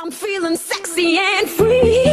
I'm feeling sexy and free,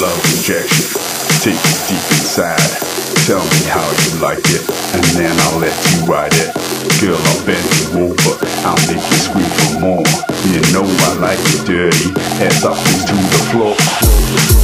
Love injection. Take you deep inside. Tell me how you like it, and then I'll let you ride it. Girl, I'll bend you over. I'll make you scream for more. You know I like it dirty. As I fall to the floor.